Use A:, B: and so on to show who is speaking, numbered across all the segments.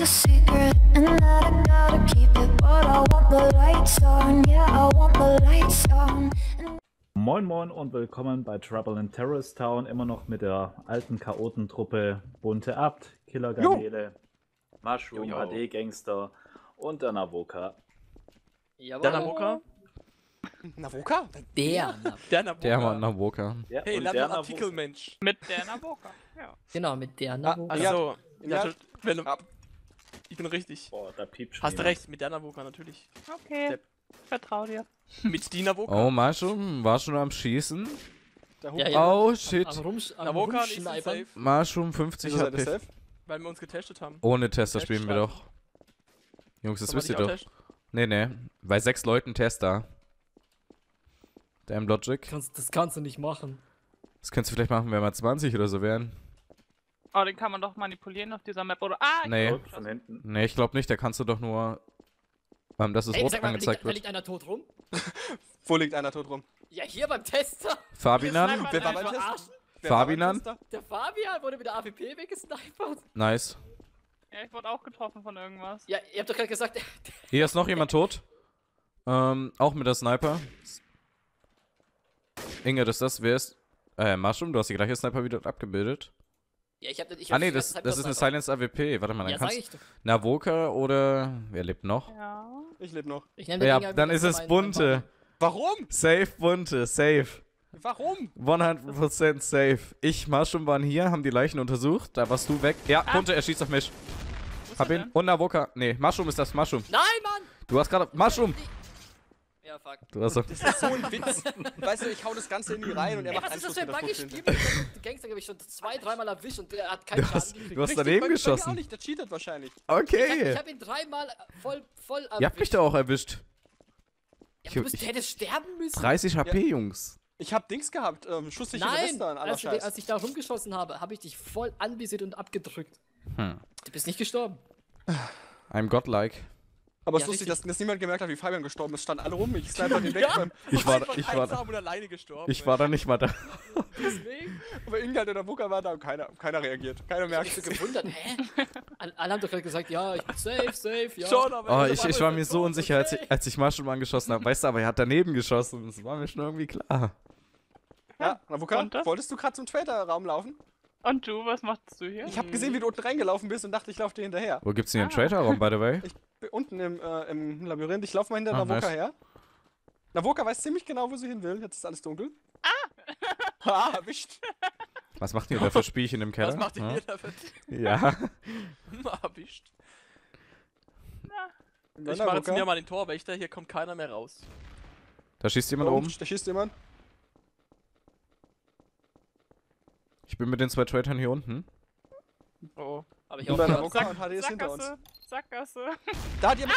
A: a secret, and that I gotta keep it. But I want the lights on, yeah, I want the lights on.
B: Moin Moin und willkommen bei Trouble in Terrorist Town, immer noch mit der alten Chaotentruppe Bunte Abt, Killer Garnele, Mushroom. AD Gangster und der Navoka.
C: Jawohl.
D: Der Namoka?
E: Navoka?
C: Der.
D: Der Namoka.
F: Der war Nawoka.
B: Ja,
D: Hey,
B: der
D: mal
B: Navoka-
D: Artikelmensch.
G: Mit der Naboka. Ja.
C: Genau, mit der
E: Ah,
C: Nawoka.
E: ja.
D: Also,
E: Ja.
D: ja, wenn du,
E: Ja.
D: Ich bin richtig.
B: Boah, da piept schon
D: Hast du recht, mit der Nawoka natürlich.
G: Okay.
D: Depp.
G: Vertrau dir.
D: Mit die Nawoka.
F: Oh, Mushroom, war schon am Schießen?
C: Ja, ja.
F: Oh, shit.
C: Am, am
D: Nawoka nicht so
C: Rumschneipern.
D: safe,
F: Mushroom 50
E: Wieso seid ihr
F: HP.
E: safe?
D: weil wir uns getestet haben.
F: Ohne Tester
D: Test
F: spielen wir doch. Jungs, das wisst ihr doch.
D: testen?
F: Nee, nee. Bei sechs Leuten Tester. Damn Logic.
C: Kannst, das kannst du nicht machen.
F: Das könntest du vielleicht machen, wenn wir 20 oder so wären.
G: Oh, den kann man doch manipulieren auf dieser Map, oder? Ah, ich
F: Nee.
B: Von hinten.
F: Nee, ich glaube nicht. Da kannst du doch nur. Ähm, dass es
C: Ey,
F: rot
C: mal,
F: angezeigt
C: liegt, da
F: wird.
C: liegt einer tot rum?
E: Wo liegt einer tot rum?
C: Ja, hier beim Tester.
F: Fabinan?
E: Wer war beim Test?
C: Verarschen?
E: Wer war beim
F: Fabian?
E: Tester?
C: Der Fabian wurde mit der AWP weggesnipert.
F: Nice.
G: Ja, ich wurde auch getroffen von irgendwas.
C: Ja, ihr habt doch gerade gesagt,
F: Hier ist noch jemand tot. Ähm, auch mit der Sniper. Inge, das ist das. Wer ist. Äh, Mushroom, du hast die gleiche Sniper wieder abgebildet.
C: Ja, ich hab, ich
F: Ah,
C: hab
F: nee,
C: die
F: das, das ist eine
C: Sniper.
F: Silenced AWP. Warte mal, dann
C: Ja,
F: kannst
C: ich doch.
F: Navoka oder. Wer lebt noch?
G: Ja.
E: Ich lebe noch.
C: Ich nenne
F: Ja,
C: den
F: dann
C: Dinger
F: ist es bunte.
E: Warum?
F: Safe bunte, safe.
E: Warum?
F: 100% safe. Ich, Mushroom waren hier, haben die Leichen untersucht. Da warst du weg. Ja,
G: Ah.
F: bunte, er schießt auf mich. Hab ihn. Und Navoka. Nee, Mushroom ist das, Mushroom.
C: Nein, Mann!
F: Du hast gerade. Mushroom!
C: Ja, fuck.
F: Du hast doch.
E: Das ist so ein Witz. weißt du, ich hau das Ganze in die Reihen und er
C: Ey,
E: macht
C: was
E: einen
C: ist das
E: Schuss
C: für ein Buggy-Spiel? Gangster habe ich schon zwei, dreimal erwischt und der hat keinen
F: Du hast,
C: Schaden
F: du hast
E: Richtig,
F: daneben
E: bei mir auch
F: geschossen.
E: nicht, der cheatet wahrscheinlich.
C: Ich hab,
F: Okay.
C: ich hab ihn dreimal voll, voll erwischt.
F: Ihr habt mich da auch erwischt.
C: Ja, du bist,
F: ich-
C: der hätte sterben müssen.
F: 30 HP, Jungs.
E: Ich hab Dings gehabt, ähm, schusssichere
C: Nein,
E: Weste an aller
C: als, du-
E: Scheiß.
C: als ich da rumgeschossen habe, habe ich dich voll anvisiert und abgedrückt.
F: Hm.
C: Du bist nicht gestorben.
F: I'm godlike.
E: Aber es
C: Ja,
E: ist lustig, dass, dass niemand gemerkt hat, wie Fabian gestorben ist. Standen alle rum, ich sniper den weg.
C: Ja.
F: Ich war,
D: Einfach
F: ich war,
D: einsam und alleine gestorben.
F: ich war da nicht mal da.
C: Deswegen.
E: Aber Ingrid und der Bucker war da und keiner, keiner reagiert. Keiner
C: Ich
E: merkt
C: so
E: es.
C: gewundert, hä? Alle haben doch gerade gesagt, ja, ich bin safe, safe, ja.
D: Schon, aber
F: Oh,
D: ich
F: ich, ich war mir so unsicher, als ich, als ich Mushroom angeschossen habe. Weißt du, aber er hat daneben geschossen. Das war mir schon irgendwie klar.
E: Ja,
G: das?
E: wolltest du gerade zum Trader-Raum laufen?
G: Und du, was machst du hier?
E: Ich habe gesehen, wie du unten reingelaufen bist und dachte, ich laufe dir hinterher.
F: Wo gibt's denn hier einen
G: Ah.
F: Trader-Raum, by the way?
E: Ich bin unten im, äh, im Labyrinth, ich laufe mal hinter
F: Ah,
E: Navuka
F: nice.
E: her. Navuka weiß ziemlich genau, wo sie hin will. Jetzt ist alles dunkel. Ah! ha, erwischt.
F: Was macht ihr da für Spielchen im Keller?
D: Was macht ihr
F: Ja?
D: hier dafür?
F: Ja.
D: Erwischt.
E: Na,
D: Ich mache jetzt mir mal den Torwächter, hier kommt keiner mehr raus.
F: Da schießt jemand
E: Da
F: oben.
E: oben, da schießt jemand.
F: Bin mit den zwei Tradern hier unten.
D: Oh.
C: Hab ich auch gedacht.
E: Navuka und HD ist hinter uns.
G: Sackgasse. Sackgasse.
E: Da hat jemand.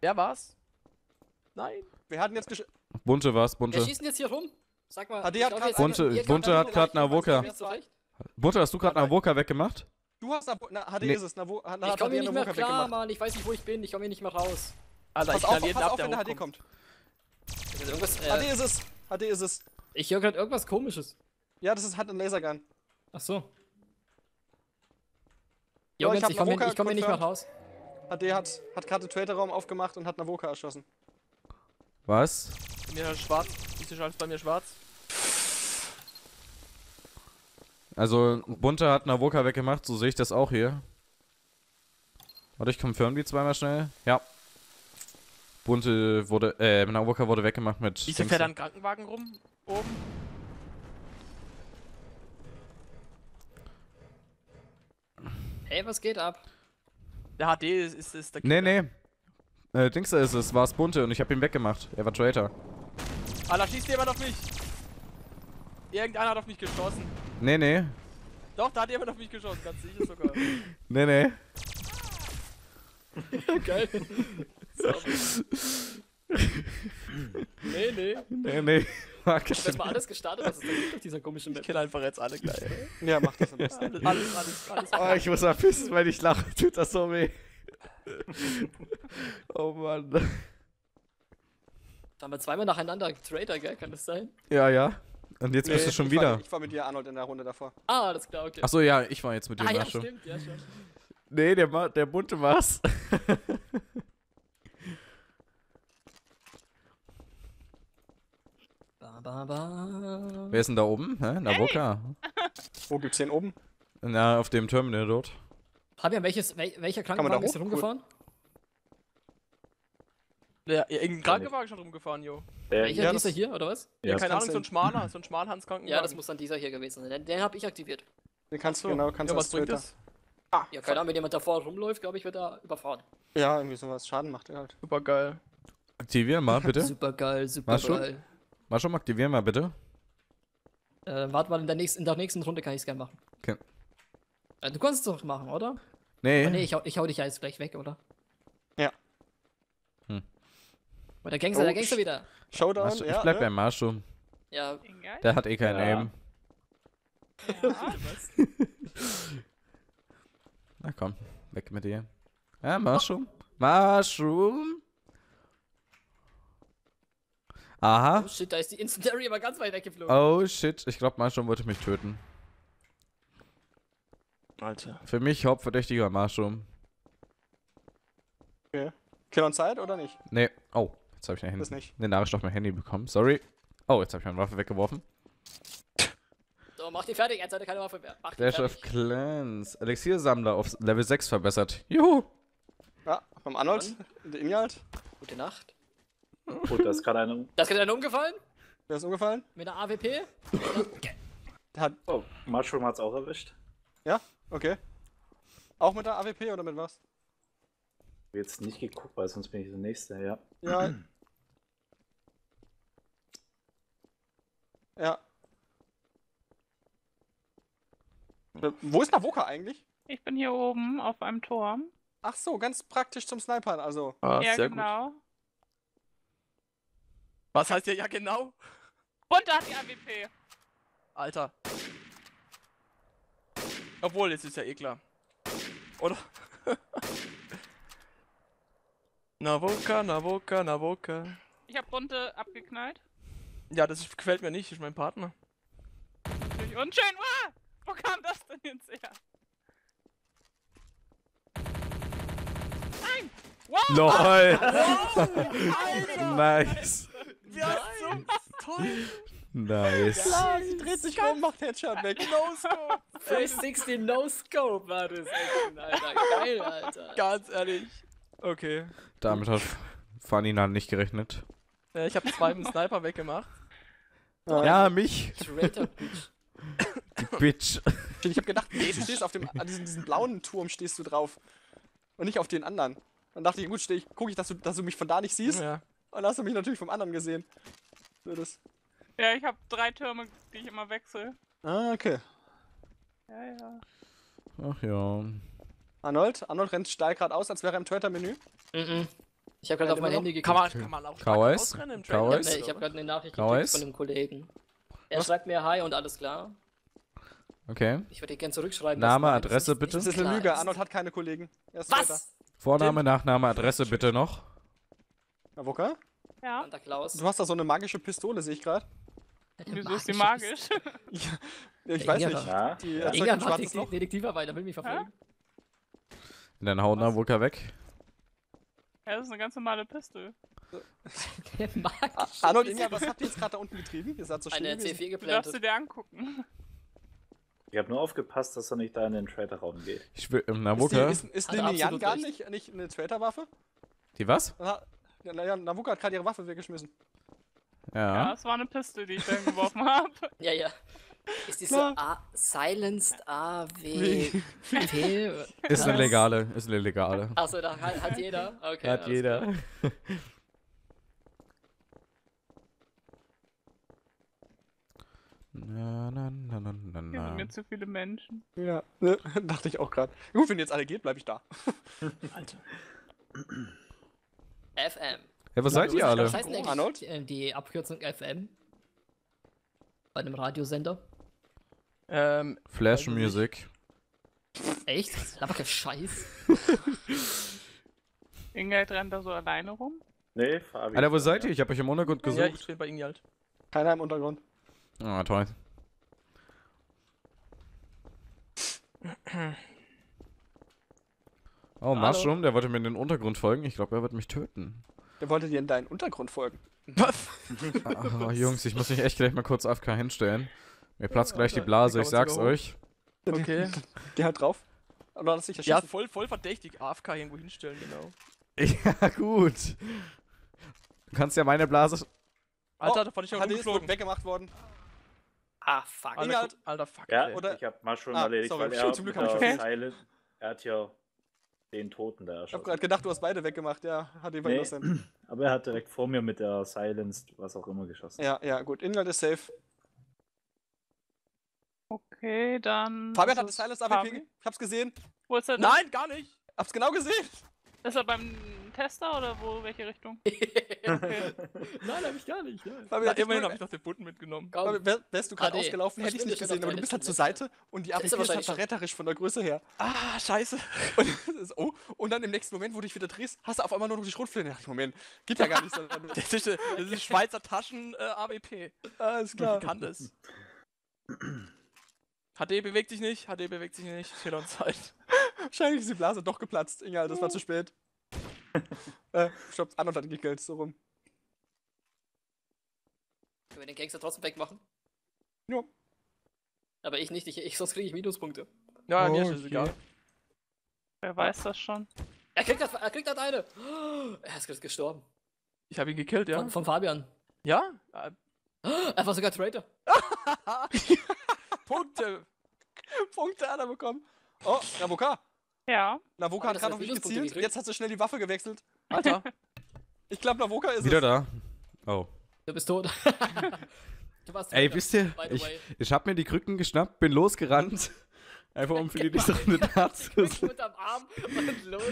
D: Wer war's? Nein.
E: Wir hatten jetzt gesch
F: Bunte war's,
C: Wer
F: bunte.
C: schießt denn jetzt hier rum? Sag mal. Ich
E: hat grad-
F: Bunte- Bunte
C: gerade
F: hat. Nawoka.
C: Nicht zurecht.
F: Bunte, hast du gerade Navoka weggemacht?
E: Du hast Navu na, HD
F: Nee.
E: ist es. Navu hat,
C: Ich
E: hat
C: komme
E: HD
C: hier nicht mehr klar,
E: weggemacht.
C: Mann. Ich weiß nicht, wo ich bin. Ich komme hier nicht mehr raus.
D: Alter,
E: Pass
D: ich
E: auf,
D: jeden
E: pass auf, wenn der HD kommt. HD
C: äh,
E: ist es. HD ist es.
C: ich höre gerade irgendwas komisches.
E: Ja, das ist, hat einen Lasergun.
C: Ach so.
E: Ja,
C: Jungs,
E: ich
C: ich komme hier, komm hier nicht mehr raus.
E: HD hat, hat gerade den Trader-Raum aufgemacht und hat Navuka erschossen.
F: Was?
D: Bei mir ist schwarz. Ist schon alles bei mir schwarz?
F: Also, Bunte hat Navoka weggemacht, so sehe ich das auch hier. Warte, ich confirm die zweimal schnell. Ja. Bunte wurde, äh, Navoka wurde weggemacht mit.
D: Wieso fährt da ein Krankenwagen rum? Oben?
C: Hey, was geht ab?
D: Der HD ist, ist, ist der
F: Nee, nee. Äh, Dingster ist es, war es Bunte und ich habe ihn weggemacht. Er war Traitor.
D: Alter, schießt jemand auf mich! Irgendeiner hat auf mich geschossen.
F: Nee, nee.
D: Doch, da hat jemand auf mich geschossen, ganz sicher sogar.
F: Nee, nee.
C: Geil. nee, nee.
F: Nee, nee. Fuck.
C: Das war alles gestartet, was es da gibt auf dieser komischen
D: Ich
C: Map.
D: kill einfach jetzt alle gleich.
E: Ja, mach das am besten.
D: Alles, alles, alles, alles.
F: Oh, ich muss mal pissen, weil ich lache. Tut das so weh. oh Mann.
C: Da haben wir zweimal nacheinander Trader, gell? Kann das sein?
F: Ja, ja. Und jetzt bist du schon
E: ich
F: wieder.
E: War, ich war mit dir, Arnold, in der Runde davor.
C: Ah, alles klar, okay.
F: Achso, ja, ich war jetzt mit dir
C: ah, ja,
F: schon.
C: stimmt, ja, schon.
F: Nee, der, Ma der bunte Mars.
C: Ba, ba.
F: Wer ist denn da oben? Hä? Navoka.
E: Wo gibt's den oben?
F: Na, auf dem Terminal dort.
C: Fabian, welches, wel, welcher
E: man da
C: Krankenwagen ist hier rumgefahren?
D: Ja, irgendein Krankenwagen schon rumgefahren, jo.
B: Der,
C: Welcher?
E: ja,
C: dieser hier, oder was?
D: Ja,
B: Ja,
D: keine Ahnung, so ein schmaler, so ein Schmalhans-Krankenwagen.
C: Ja, das muss dann dieser hier gewesen sein. Den, den habe ich aktiviert.
E: Den kannst
D: so.
E: du genau, kannst
D: ja,
E: du
D: was
E: als
D: bringt das?
C: Ja, keine Ahnung, wenn jemand davor rumläuft, glaube ich, wird er überfahren.
E: Ja, irgendwie sowas. Schaden macht er halt.
D: Super geil.
F: Aktivieren mal, bitte.
C: Super geil,
F: schon, aktivieren mal, bitte.
C: Äh, warte mal, in der, nächsten, in der nächsten Runde kann ich es gerne machen.
F: Okay.
C: Äh, du kannst es doch machen, oder?
F: Nee.
C: Oh, nee, ich hau, ich hau dich ja jetzt gleich weg, oder?
E: Ja.
F: Hm.
C: Oh, der Gangster,
E: Oh,
C: der Gangster wieder.
E: Showdown, ja.
F: ich bleib
E: ne?
F: beim Marschu.
C: Ja,
G: Inge?
F: Der hat eh kein
B: Ja.
F: Aim.
G: Ja.
F: Na komm, weg mit dir. Ja, Mushroom. Mushroom. Aha.
C: oh shit, da ist die Incendiary aber ganz weit weggeflogen.
F: Oh shit, ich glaube, Mushroom wollte mich töten.
D: Alter.
F: Für mich Hauptverdächtiger Mushroom.
E: Kill on Sight oder nicht?
F: Nee. Oh, jetzt habe ich eine,
E: Das
F: Handy,
E: nicht.
F: eine Nachricht auf mein Handy bekommen. Sorry. Oh, jetzt habe ich meine Waffe weggeworfen.
C: So, mach die fertig, jetzt hat er keine Waffe mehr. Mach
F: Clash of. Clans. Elixiersammler auf Level 6 verbessert. Juhu.
E: Ja, vom Arnold, der Inhalt.
C: Gute Nacht.
B: Gut, da ist gerade eine.
C: Das ist dann umgefallen?
E: Wer ist umgefallen?
C: Mit der AWP?
E: Der hat,
B: Oh, Mushroom hat's auch erwischt.
E: ja, okay. Auch mit der AWP oder mit was?
B: Hab Jetzt nicht geguckt, weil sonst bin ich der Nächste, ja.
E: Ja. ja. Wo ist Navoka eigentlich?
G: Ich bin hier oben auf einem Turm.
E: Ach so, ganz praktisch zum Snipern, also.
D: Ah,
G: ja,
D: sehr gut. Was heißt ja, ja genau?
G: Und da hat die AWP.
D: Alter. Obwohl, jetzt ist ja eh klar. Oder? Navoka, Navoka, Navoka.
G: Ich habe Bunte abgeknallt.
D: Ja, das ist- gefällt mir nicht, das ist mein Partner.
G: Natürlich unschön. Ah, wo kam das denn jetzt her? Nein! Wow!
F: LOL. nice.
D: Ja, so toll.
F: Nice.
E: Ja, sie dreht sich rum, macht Headshot weg.
D: No-Scope.
C: 360 No Scope war das, echt, Alter. Geil, Alter.
D: Ganz ehrlich. Okay.
F: Damit hat Fanny dann nicht gerechnet.
D: Ja, ich habe zwei mit dem Sniper weggemacht.
F: Ja, mich.
C: Traitor Bitch.
F: Die Bitch.
E: Ich hab gedacht, nee, du stehst auf dem, an diesem, diesem blauen Turm stehst du drauf. Und nicht auf den anderen. Dann dachte ich, gut, steh ich, guck ich, dass du, dass du mich von da nicht siehst.
D: Ja.
E: Und hast du mich natürlich vom anderen gesehen. So, das.
G: Ja, ich habe drei Türme, die ich immer wechsle.
E: Ah, okay.
G: Ja, ja.
F: Ach ja.
E: Arnold, Arnold rennt steil geradeaus, als wäre er im Twitter-Menü.
C: Mhm. Ich habe gerade auf mein? Handy
D: Kann
C: geguckt.
D: man, kann man auch
F: Kaueis?
D: ausrennen im? Trailer?
C: Nee, ich habe gerade eine Nachricht gekriegt von einem Kollegen. Er
E: Was?
C: schreibt mir Hi und alles klar.
F: Okay.
C: Ich würde dir gerne zurückschreiben.
F: Name, Adresse, bitte?
E: Das ist eine Lüge. Arnold hat keine Kollegen. Er ist Twitter.
C: Was?
F: Vorname, Nachname, Adresse bitte noch.
E: Avoka?
G: Ja.
C: Santa Claus.
E: Du hast da so eine magische Pistole, sehe ich gerade.
G: Wieso ist die magisch?
E: Ja, ich
C: Der
E: weiß nicht.
B: Ja,
E: Die
B: ja.
C: Inga
E: ein
C: macht
E: schwarzes
C: die. Detektivarbeit, er will mich verfolgen.
F: Und dann hauen Navoka weg.
G: Ja, das ist eine ganz normale Pistole.
C: Der magische
E: Arnold. Inga, was habt ihr jetzt gerade da unten getrieben? Ihr seid so
C: Eine
E: gewesen.
C: C4
G: Du darfst sie dir angucken.
B: Ich habe nur aufgepasst, dass er nicht da in den Trader-Raum geht.
F: Ich will, ähm,
E: Ist, die, ist, ist Lilian
C: absolut
E: gar nicht, nicht eine Traitor-Waffe?
F: Die was?
E: Ja, naja, Navuka hat gerade ihre Waffe weggeschmissen.
G: Ja,
F: Ja.
G: das war eine Pistole, die ich da geworfen habe.
C: Ja, ja. Ist die so. A Silenced A W P?
F: Ist eine legale. Ist eine legale.
C: Achso, da hat, hat jeder. Okay.
F: Hat jeder.
C: klar.
F: Na, na, na, na, na,
G: Hier sind
F: na.
G: mir zu viele Menschen.
E: Ja, ne? dachte ich auch gerade. Gut, wenn jetzt alle geht, bleibe ich da. Alter.
C: FM.
F: Ja, was seid ihr alle?
C: Was heißt denn eigentlich
E: Arnold?
C: die, Abkürzung FM? Bei einem Radiosender?
D: Ähm,
F: Flash. Music.
C: Echt? Das ist aber kein Scheiß.
G: Ingrid rennt da so alleine rum.
B: Nee, Fabi.
F: Alter, wo seid ihr? Ich hab euch im Untergrund
D: ja, ich
F: gesucht.
D: bin bei halt.
E: Keiner im Untergrund.
F: Ah, toll. Oh, Mushroom, der wollte mir in den Untergrund folgen. Ich glaube, er wird mich töten.
E: Der wollte dir in deinen Untergrund folgen.
D: Was?
F: Ah, Jungs, ich muss mich echt gleich mal kurz AFK hinstellen. Mir platzt gleich die Blase, ich sag's euch.
D: Okay.
E: Der hat drauf. Oder lass dich
D: Ja, voll, voll verdächtig. AFK irgendwo hinstellen, genau.
F: Ja, gut. Du kannst ja meine Blase.
D: Alter,
E: Oh,
D: da fand ich auch rumgeflogen.
E: weggemacht worden.
C: Ah, fuck.
D: Alter, Alter, fuck.
B: Ja.
E: Oder-
B: ich habe Mushroom
E: Ah,
B: erledigt,
E: sorry,
B: weil er
E: zum Glück hab ich.
B: Seile, er hat ja den Toten da
E: Ich hab
B: erschossen.
E: gerade gedacht, du hast beide weggemacht. Ja, HD war
B: Nee,
E: innocent.
B: aber er hat direkt vor mir mit der Silenced, was auch immer, geschossen.
E: Ja, ja, gut. Inhalt ist safe.
G: Okay, dann.
E: Fabian hat das
G: es
E: Silence
G: Fabi.
E: AWP. Ich hab's gesehen.
G: Wo ist er denn?
D: Nein, gar nicht.
E: Hab's genau gesehen.
G: Ist er beim Tester oder wo? Welche Richtung?
C: Nein, hab ich gar nicht. Nein.
E: Fabian, dich
D: immerhin habe ich noch den Bunten mitgenommen.
C: Komm.
E: Fabian, wär, wärst du gerade
C: HD.
E: ausgelaufen, hätte ich nicht gesehen, aber du bist halt zur Seite und die AWP
C: ist
E: halt verräterisch von der Größe her.
D: Ah, scheiße.
E: Und, oh, und dann im nächsten Moment, wo du dich wieder drehst, hast du auf einmal nur noch die Schrotflinte. Da dachte ich, Moment, geht ja gar nicht.
D: Das ist, das ist Schweizer Taschen äh, AWP.
E: ah, ist klar.
D: Kann das. HD bewegt sich nicht, HD bewegt sich nicht. Fehler und Zeit.
E: Wahrscheinlich ist die Blase doch geplatzt. Egal, das war zu spät. äh, stopp, an und hat gekillt, so rum.
C: Können wir den Gangster trotzdem wegmachen?
E: Ja.
C: Aber ich nicht, ich, ich sonst kriege ich Minuspunkte.
D: Ja, mir ist
E: Okay.
D: es egal.
G: Wer weiß das schon?
C: Er kriegt das, er kriegt das eine. Er ist gestorben.
D: Ich habe ihn gekillt, ja.
C: Von, von Fabian.
D: Ja? Äh,
C: Er war sogar Traitor.
D: Punkte.
E: Punkte hat er bekommen. Oh, Navoka.
G: Ja.
E: Navoka hat gerade auf mich gezielt. Jetzt hat sie schnell die Waffe gewechselt.
D: Alter.
E: Ich glaube, Navoka ist
F: Wieder
E: es.
F: da. Oh.
C: Du bist tot. du warst
F: Ey, wisst ihr, ich,
C: way.
F: ich hab mir die Krücken geschnappt, bin losgerannt. Einfach um für die nächste Runde da zu sein.
C: unterm Arm und los.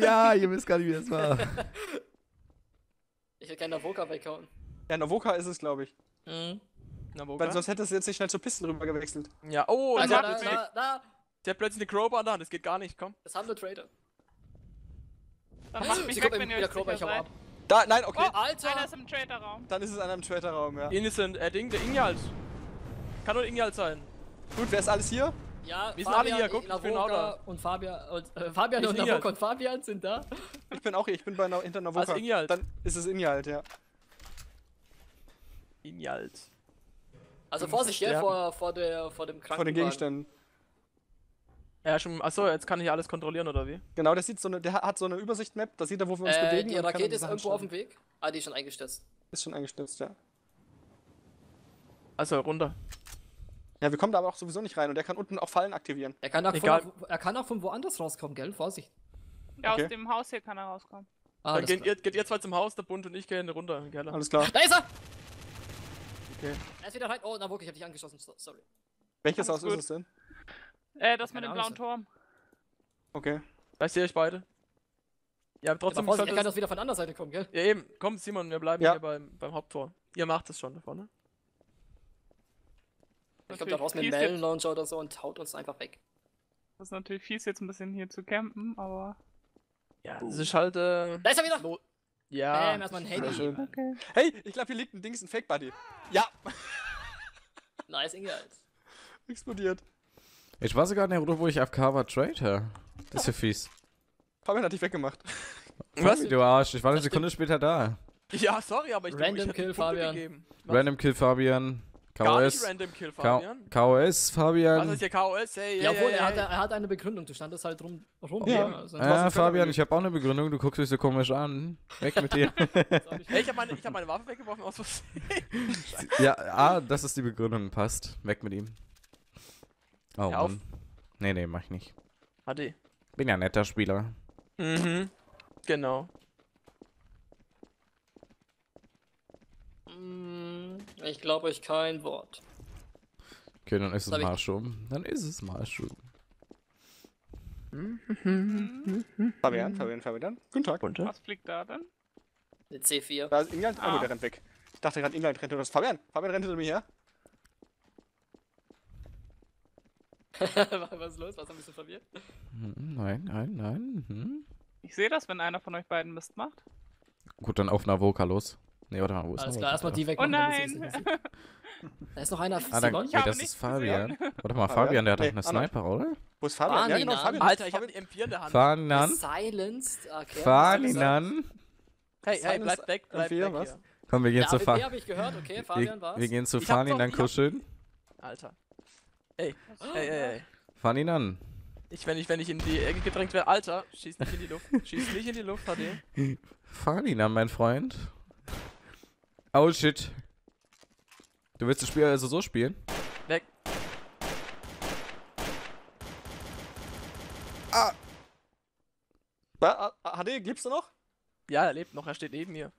F: Ja, ihr wisst gar nicht, wie das war.
C: Ich will keinen Avoka weghauen.
E: Ja, Navoka ist es, glaube ich.
C: Mhm.
D: Na, wo
E: Weil sonst hätte sie jetzt nicht schnell zur Pisten rüber gewechselt.
D: Ja, oh,
C: Also, da, da, da,
D: sie hat plötzlich eine Crowbar an der Hand. Das geht gar nicht, komm.
C: das haben wir Traitor.
G: Dann macht mich
C: Sie
G: weg, wenn ihr euch
C: Crowbar, ich hau ab.
E: Da, nein, okay.
G: Oh,
C: Alter!
G: einer ist im Trader-Raum.
E: Dann ist es einer im Trader-Raum, ja.
D: Innocent, äh, Ding, der Ingjald. Kann nur Ingjald sein.
E: Gut, wer ist alles hier?
C: Ja,
D: Wir sind alle hier, guck, ich bin auch
C: Avoka und Fabian und äh, Fabian
D: Ich
C: und
D: bin hier.
C: Avoka und Fabian sind da.
E: Ich bin auch hier, ich bin bei Na hinter Navoka.
D: Also Ingjald.
E: Dann ist es Injalt, ja.
D: Ingjald.
C: Also Vorsicht,
D: sterben.
C: vor, vor, der, vor dem Krankenwagen.
E: Von den Gegenständen.
D: Ja, schon. Achso, jetzt kann ich alles kontrollieren, oder wie?
E: Genau, der sieht so eine, der hat so eine Übersicht-Map, da sieht er, wo wir uns
C: Äh,
E: bewegen.
C: die Rakete ist irgendwo auf dem Weg. Ah, die ist schon eingestürzt.
E: Ist schon eingestürzt, ja.
D: Also runter.
E: Ja, wir kommen da aber auch sowieso nicht rein und der kann unten auch Fallen aktivieren.
C: Er kann, auch
D: Egal.
C: von, er kann auch von woanders rauskommen, gell? Vorsicht.
G: Ja,
E: Okay.
G: aus dem Haus hier kann er rauskommen.
C: Ah,
D: Dann geht ihr, geht ihr zwei zum Haus, der Bund und ich gehen runter in den Keller.
E: Alles klar.
C: Da ist er!
D: Okay.
C: Er ist wieder rein. Oh, na wirklich, ich hab dich angeschossen. So- Sorry.
E: Welches
G: Alles
E: Haus ist es denn?
G: Äh, das mit dem blauen Turm.
E: Okay.
D: Da sehe ich beide. Ja,
C: Aber
D: trotzdem
C: Vorsicht, er
D: sollte
C: kann das wieder von der anderen Seite kommen, gell?
D: Ja, eben. Komm, Simon, wir bleiben
E: Ja.
D: hier beim, beim Haupttor. Ihr macht es schon da vorne.
C: Ich komme da raus mit
G: jetzt-
C: Melon-Launcher oder so und haut uns einfach weg.
G: Das ist natürlich fies, jetzt ein bisschen hier zu campen, aber.
D: Ja, das ist halt, äh.
C: Da ist er wieder!
D: Lo ja.
C: Bam, erstmal ein Handy.
E: schön.
G: Okay.
E: Hey, ich glaube, hier liegt ein Dings, ein Fake-Buddy. Ja,
C: Nice, Inge.
E: explodiert.
F: Ich war sogar in der Runde, wo ich AFK war, Traitor. Das ist ja fies.
E: Fabian hat dich weggemacht.
D: Was?
F: Du Arsch, ich war eine
C: Das
F: Sekunde später da.
D: Ja, sorry, aber ich
C: Random
D: ich hätte
C: Kill, Fabian.
D: gegeben. Was?
F: Random Kill Fabian.
D: Gar nicht
F: KOS.
D: Random Kill, Fabian.
F: KOS
D: Was
F: Fabian.
D: ist hier KOS? Hey, hey,
C: Jawohl,
D: hey,
C: er, hat,
D: hey.
C: er hat eine Begründung. Du standest halt rum. rum
E: Ja.
C: Also,
F: Ah, Fabian, ich habe auch eine Begründung, du guckst dich so komisch an. Weg mit dir.
D: Hey, ich habe meine, ich hab meine Waffe weggeworfen aus Versehen.
F: ja, ah, das ist die Begründung, passt. Weg mit ihm. Oh
D: Hör auf.
F: Nee, nee, mach ich nicht.
D: HD.
F: Bin ja ein netter Spieler.
D: Mhm. Genau.
C: Mm, Ich glaube euch kein Wort.
F: Okay, dann ist es
C: ich-
F: Marschum. Dann ist es Marschum.
E: Fabian, Fabian, Fabian. Guten Tag.
D: Und?
G: Was fliegt da denn?
C: Eine C4.
E: Da ist. Oh,
G: Ah.
E: der rennt weg. Ich dachte gerade, Injalt rennt oder was. Fabian, Fabian rennt hinter mir her.
C: Was ist los? Was ein bisschen verwirrt?
F: Hm, Nein, nein, nein. Hm.
G: Ich sehe das, wenn einer von euch beiden Mist macht.
F: Gut, dann auf Navoka los. Nee, warte mal, wo ist
C: Alles klar, erstmal die weg.
G: Oh nein.
C: Da ist noch einer.
F: Ah, dann, nee,
G: habe
F: das ist Fabian. Warte mal,
E: Fabian?
F: Fabian, der hat doch eine. Sniper, oder?
E: Wo ist Fabian? Ja, genau. Fabian.
D: Alter, ich hab
E: Fabian.
D: die M4 in der Hand.
F: Ferdinand.
C: Silenced. Okay.
F: Ferdinand.
D: Hey, hey, bleib weg, bleib
E: M4,
D: weg.
F: Komm, wir gehen zu
C: AWP
F: Fa
C: habe ich gehört, okay,
F: wir,
C: Fabian war's.
F: wir gehen zu
D: hab ich hab-
F: kuscheln.
D: Alter. Ey, ey, ey, ey.
F: Ferdinand.
D: Ich, wenn ich, wenn ich in die Ecke gedrängt wäre, Alter, schieß nicht in die Luft. Schieß nicht in die Luft, HD.
F: Ferdinand, mein Freund. Oh shit. Du willst das Spiel also so spielen?
D: Weg.
E: Ah, HD, gibst du noch?
D: Ja, er lebt noch, er steht neben mir.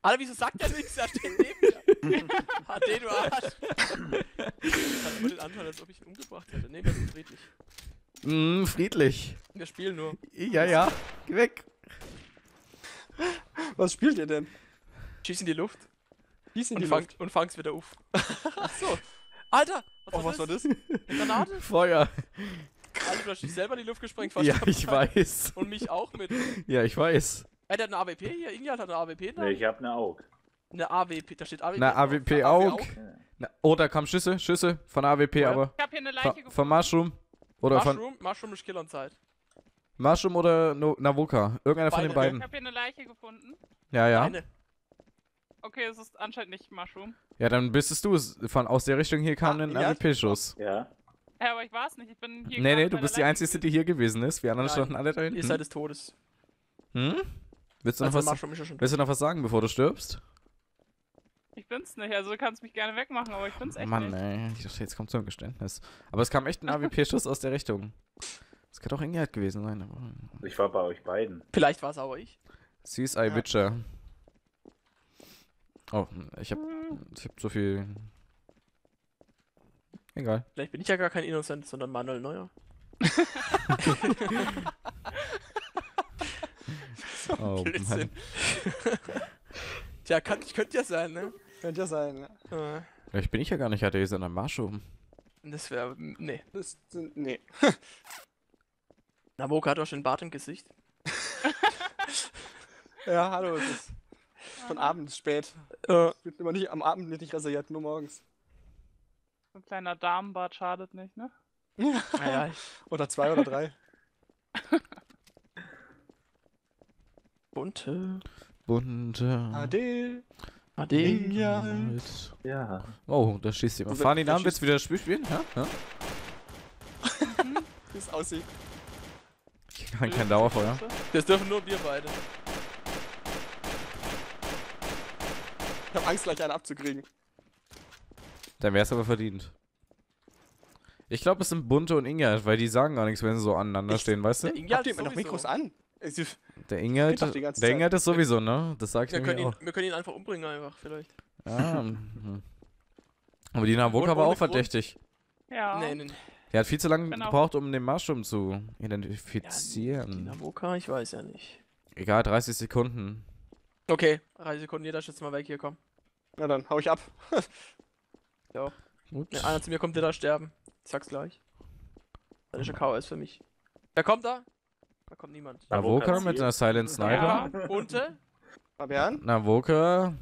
D: Alter, wieso sagt er nichts? Er steht neben mir. HD, du Arsch. Hat immer den Anschein, als ob ich ihn umgebracht hätte. Nee, wir sind friedlich.
F: Mm, friedlich.
D: Wir spielen nur.
F: Ja, ja. Geh weg.
E: Was spielt ihr denn?
D: Schieß in die Luft
E: Schieß in
D: und,
E: die
D: fang,
E: Luft.
D: und fang's wieder auf. Ach so. Alter, was,
E: Oh,
D: war,
E: was
D: das?
E: war das?
D: Eine Granate?
F: Feuer.
D: Alter, du hast dich selber in die Luft gesprengt. fast
F: Ja, ich weiß.
D: Und mich auch mit.
F: Ja, ich weiß.
D: Ey, der hat eine AWP hier. Ingiald hat eine AWP da.
B: Nee, ich hab eine AUG.
D: Eine AWP, da steht AWP. Drauf.
F: AWP auch. Na, oh, da kamen Schüsse, Schüsse von AWP,
D: Woher?
F: aber
G: Ich habe hier eine Leiche
F: von,
G: gefunden.
F: von Mushroom. Oder von
D: Mushroom, Mushroom ist Kill on Zeit.
F: Mushroom oder no Navoka. Irgendeiner von den
D: Beide.
G: Ich
F: beiden.
G: habe hier eine Leiche gefunden.
F: Ja, ja.
D: Eine.
G: Okay, es ist anscheinend nicht Mushroom.
F: Ja, dann bist es du. es. Von aus der Richtung hier kam
E: Ah,
F: ein
E: ja.
F: AWP-Schuss.
B: Ja.
G: Ja, aber ich war es nicht. Ich bin hier.
F: Nee, nee, du bist die Einzige, die hier gewesen ist. Wir anderen standen alle da
D: Ihr seid
F: hinten.
D: des Todes.
F: Hm? Willst du, noch
D: Also
F: was,
D: Mushroom ja schon
F: willst du noch was sagen, bevor du stirbst?
G: Ich bin's nicht. Also du kannst mich gerne wegmachen, aber ich bin's echt
F: Mann,
G: nicht.
F: ey. Ich dachte, jetzt kommt so ein Geständnis. Aber es kam echt ein AWP-Schuss aus der Richtung. Das könnte auch Ingrid gewesen sein. Aber
B: Ich war bei euch beiden.
D: Vielleicht war es aber ich.
F: CSI
E: Ja.
F: Witcher. Oh, ich hab, ich hab so viel. Egal.
D: Vielleicht bin ich ja gar kein Innocent, sondern Manuel Neuer.
F: Oh,
D: Blödsinn.
F: Mann.
D: Tja, kann, könnte ja sein, ne?
E: Könnte ja sein. ja.
F: Vielleicht bin ich ja gar nicht hatte, sondern Mushroom.
D: Das wäre. Nee.
E: Das sind. Nee.
D: Naboka hat doch schon einen Bart im Gesicht.
E: Ja, hallo, es ist schon abends spät.
D: Äh,
E: Wird immer nicht am Abend nicht rasiert, nur morgens.
G: So ein kleiner Damenbart schadet nicht, ne?
D: naja,
E: Oder zwei oder drei.
D: bunte.
F: Bunte.
E: Ade.
D: Ade.
F: Welt.
B: Ja.
F: Oh, da schießt jemand. Fahren die
E: wer
F: Namen, willst du wieder das Spiel spielen? Ja? ja?
E: Wie es aussieht.
F: Ich kann kein Dauerfeuer.
D: Das dürfen nur wir beide.
E: Ich habe Angst, gleich einen abzukriegen.
F: Dann wär's aber verdient. Ich glaube, es sind Bunte und Inga, weil die sagen gar nichts, wenn sie so aneinander
D: Echt?
F: stehen, weißt du?
E: Habt ihr immer noch. Mikros an? Es ist-
F: Der
E: ganze
F: der
E: Zeit.
F: Inga ist sowieso, ne? Das sag ich
D: Wir
F: mir
D: können, ihn,
F: auch.
D: wir können ihn einfach umbringen, einfach, vielleicht.
F: Ah, mhm. Aber die Navoka
D: Und
F: war auch verdächtig.
G: Ja.
D: Nee, nee, nee.
F: Der hat viel zu lange
G: Genau.
F: gebraucht, um den Mushroom zu
D: Ja, die
F: identifizieren.
D: Naboka, ich weiß ja nicht.
F: Egal, 30 Sekunden.
D: Okay, drei Sekunden, jeder ist jetzt mal weg, hier, komm.
E: Na dann, hau ich ab.
F: Gut.
D: Wenn einer zu mir kommt, der da sterben. Ich sag's gleich. Dann ist er KS für mich. Wer kommt da? Da kommt niemand.
F: Navoka mit einer Silent Sniper.
G: Ja.
D: Bunte,
E: Fabian?
F: Navoka.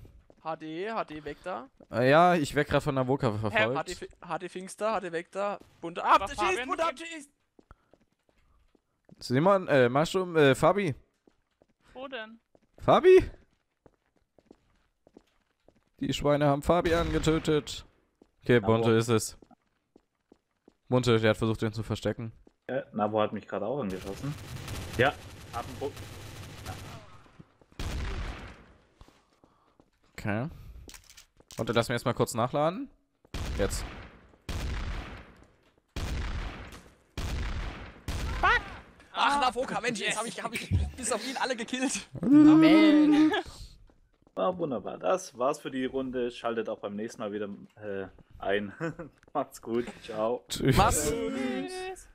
D: HD, HD Vector,
F: Äh, ja, ich werd gerade von Navoka
D: HD,
F: verfolgt.
D: Fi- HD Pfingster, HD Vector, Bunte.
G: Aber
D: Ab, schießt, Bunte,
G: gib-
D: abschießt!
F: Simon, äh, Mushroom, äh, Fabi.
G: Wo denn?
F: Fabi? Die Schweine haben Fabian getötet. Okay, Bunte
B: Aber-
F: ist es. Bunte, der hat versucht, den zu verstecken.
B: Ja, Nabo hat mich gerade auch angeschossen. Ja, ab dem
F: Okay. Und lass mir erstmal kurz nachladen. Jetzt.
D: Ach, Navoka, Mensch, jetzt hab ich, hab ich bis auf ihn alle gekillt.
C: Man.
B: Ah, wunderbar. Das war's für die Runde. Schaltet auch beim nächsten Mal wieder äh, ein. Macht's gut. Ciao.
F: Tschüss.
D: Mach's.
G: Tschüss.